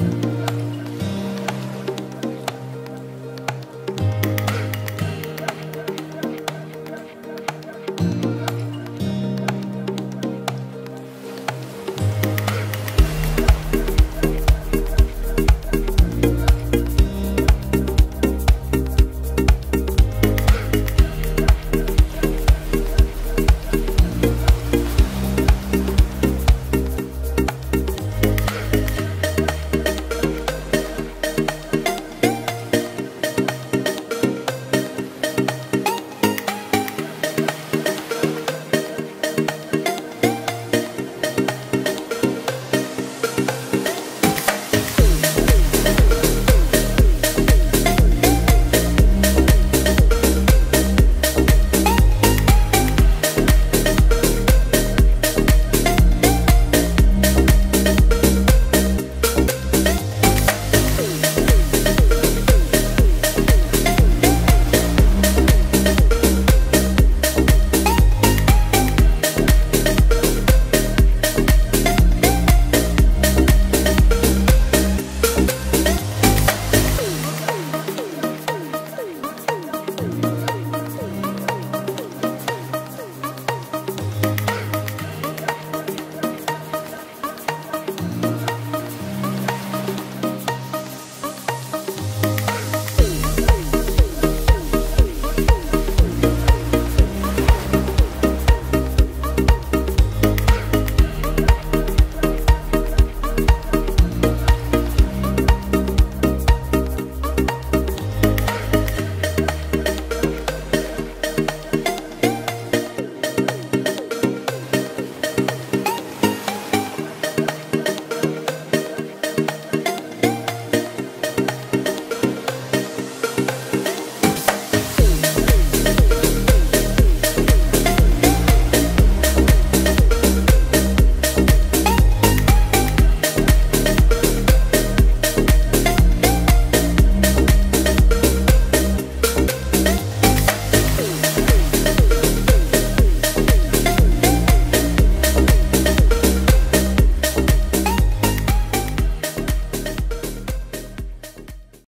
Bye.